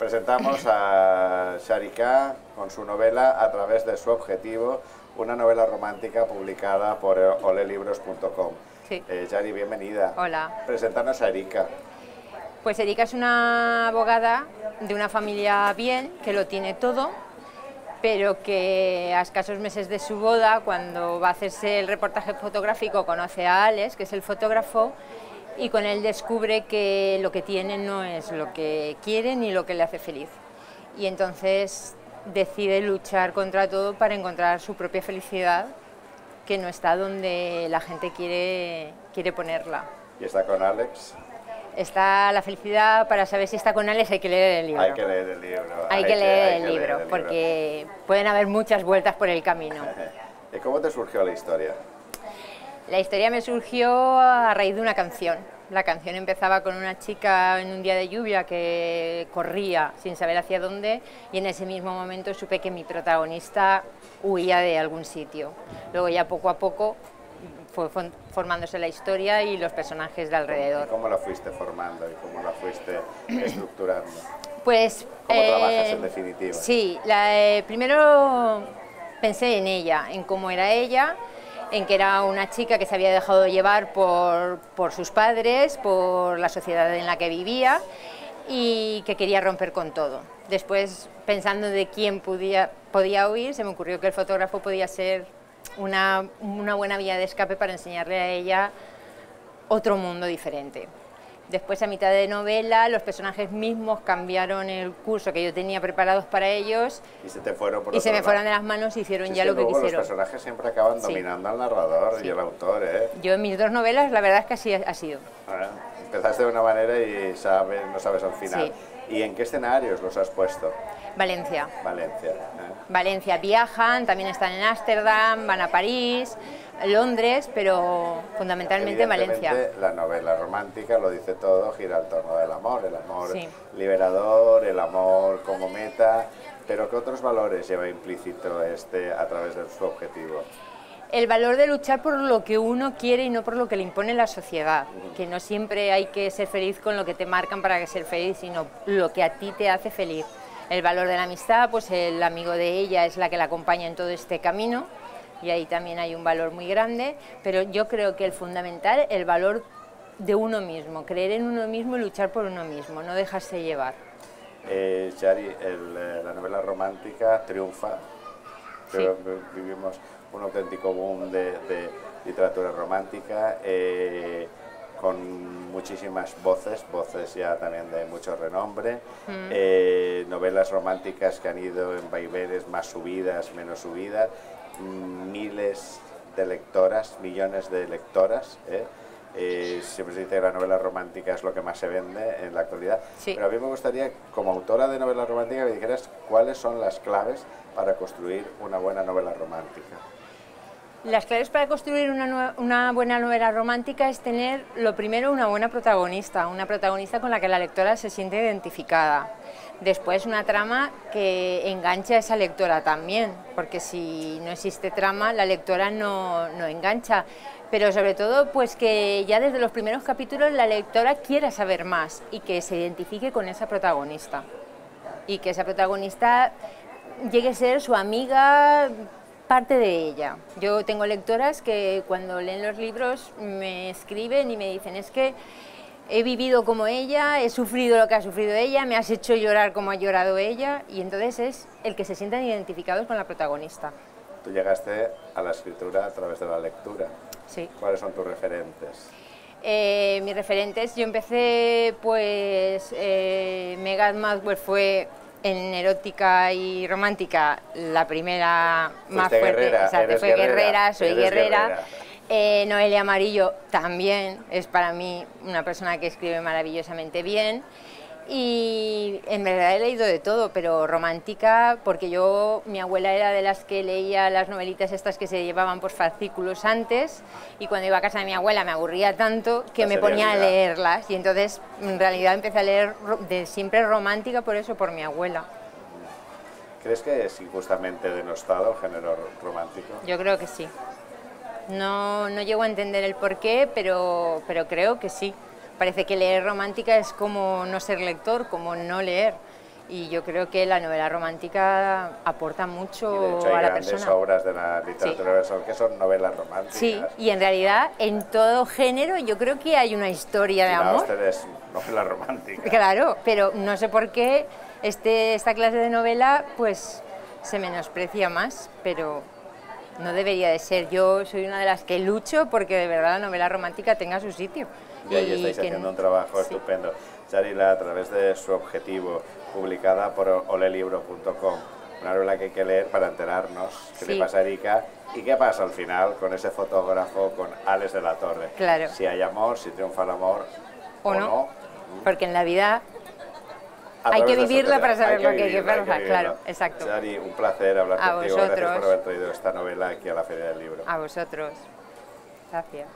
Presentamos a Sharika con su novela A través de su objetivo, una novela romántica publicada por olelibros.com. Sí. Eh, bienvenida. Hola. Presentarnos a Erika. Pues Erika es una abogada de una familia bien, que lo tiene todo, pero que a escasos meses de su boda, cuando va a hacerse el reportaje fotográfico, conoce a Alex, que es el fotógrafo, y con él descubre que lo que tiene no es lo que quiere ni lo que le hace feliz. Y entonces decide luchar contra todo para encontrar su propia felicidad, que no está donde la gente quiere, quiere ponerla. Y está con Alex. Está la felicidad, para saber si está con Alex hay que leer el libro. Hay que leer el libro. Hay que leer el hay que libro, leer el porque pueden haber muchas vueltas por el camino. ¿Y cómo te surgió la historia? La historia me surgió a raíz de una canción. La canción empezaba con una chica en un día de lluvia que corría sin saber hacia dónde y en ese mismo momento supe que mi protagonista huía de algún sitio. Luego ya poco a poco fue formándose la historia y los personajes de ¿Y alrededor. cómo la fuiste formando y cómo la fuiste estructurando? Pues... ¿Cómo eh, trabajas en definitiva? Sí, la, eh, primero pensé en ella, en cómo era ella, en que era una chica que se había dejado llevar por, por sus padres, por la sociedad en la que vivía y que quería romper con todo. Después, pensando de quién podía, podía huir, se me ocurrió que el fotógrafo podía ser una, una buena vía de escape para enseñarle a ella otro mundo diferente. Después, a mitad de novela, los personajes mismos cambiaron el curso que yo tenía preparados para ellos Y se te fueron por y se me fueron de las manos y hicieron Sí, ya lo que quisieron. Los personajes siempre acaban Sí. dominando al narrador y el autor, ¿eh? Yo en mis dos novelas, la verdad es que así ha sido. Ah, Empezaste de una manera y sabes, no sabes al final. Sí. ¿Y en qué escenarios los has puesto? Valencia. Valencia. ¿eh? Valencia viajan, también están en Ámsterdam, van a París, Londres, pero fundamentalmente Valencia. La novela romántica lo dice todo, gira al torno del amor, el amor Sí. liberador, el amor como meta, pero ¿qué otros valores lleva implícito este a través de su objetivo? El valor de luchar por lo que uno quiere y no por lo que le impone la sociedad. Que no siempre hay que ser feliz con lo que te marcan para que ser feliz, sino lo que a ti te hace feliz. El valor de la amistad, pues el amigo de ella es la que la acompaña en todo este camino y ahí también hay un valor muy grande, pero yo creo que el fundamental, el valor de uno mismo, creer en uno mismo y luchar por uno mismo, no dejarse llevar. Eh, el, eh, la novela romántica triunfa. Que vivimos auténtico boom de, de literatura romántica eh, con muchísimas voces, voces ya también de mucho renombre, eh, novelas románticas que han ido en vaivenes más subidas, menos subidas, mm, miles de lectoras, millones de lectoras. ¿eh? Eh, siempre se dice que la novela romántica es lo que más se vende en la actualidad. Sí. Pero a mí me gustaría, como autora de novela romántica, que me dijeras cuáles son las claves para construir una buena novela romántica. Las claves para construir una, buena novela romántica es tener, lo primero, una buena protagonista, una protagonista con la que la lectora se siente identificada. Después, una trama que enganche a esa lectora también, porque si no existe trama, la lectora no, no engancha. Pero sobre todo, pues que ya desde los primeros capítulos la lectora quiera saber más y que se identifique con esa protagonista. Y que esa protagonista llegue a ser su amiga, parte de ella. Yo tengo lectoras que cuando leen los libros me escriben y me dicen, es que he vivido como ella, he sufrido lo que ha sufrido ella, me has hecho llorar como ha llorado ella, y entonces es el que se sientan identificados con la protagonista. Tú llegaste a la escritura a través de la lectura. Sí. ¿Cuáles son tus referentes? Eh, mis referentes, yo empecé, pues, eh, Megan Maxwell fue en erótica y romántica la primera más fuerte, guerrera, o sea, eres fue guerrera, guerrera, soy guerrera. Eh, Noelia Amarillo también es para mí una persona que escribe maravillosamente bien. Y en verdad he leído de todo, pero romántica, porque yo, mi abuela era de las que leía las novelitas estas que se llevaban por fascículos antes, y cuando iba a casa de mi abuela me aburría tanto que La me ponía a leerlas, y entonces en realidad empecé a leer de siempre romántica por eso, por mi abuela. ¿Crees que es injustamente denostado el género romántico? Yo creo que sí. No, no llego a entender el porqué, pero, pero creo que sí. Parece que leer romántica es como no ser lector, como no leer. y yo creo que la novela romántica aporta mucho Y de hecho hay a la grandes persona. obras de la literatura Sí. que son novelas románticas. Sí, y en realidad en todo género yo creo que hay una historia de amor. hostia es novela romántica. Claro, pero no sé por qué este, esta clase de novela pues se menosprecia más, pero no debería de ser. Yo soy una de las que lucho porque de verdad la novela romántica tenga su sitio. Y ahí estáis haciendo un trabajo sí. estupendo. Charila, a través de su objetivo, publicada por olelibro.com, una novela que hay que leer para enterarnos qué Sí. le pasa a Erika y qué pasa al final con ese fotógrafo, con Alex de la Torre. Claro. Si hay amor, si triunfa el amor O no. Porque en la vida Hay que vivirla para saber lo que hay que pensar, claro, exacto. Chari, un placer hablar A contigo. Gracias vosotros. por haber traído esta novela aquí a la Feria del Libro. a vosotros. Gracias.